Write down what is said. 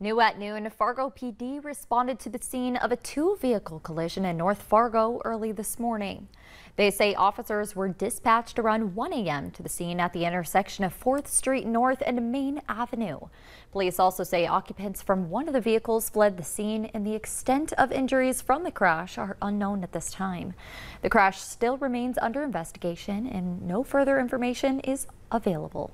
New at noon, Fargo PD responded to the scene of a two-vehicle collision in North Fargo early this morning. They say officers were dispatched around 1 a.m. to the scene at the intersection of 4th Street North and Main Avenue. Police also say occupants from one of the vehicles fled the scene and the extent of injuries from the crash are unknown at this time. The crash still remains under investigation and no further information is available.